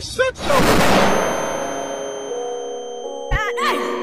Shut your. Uh.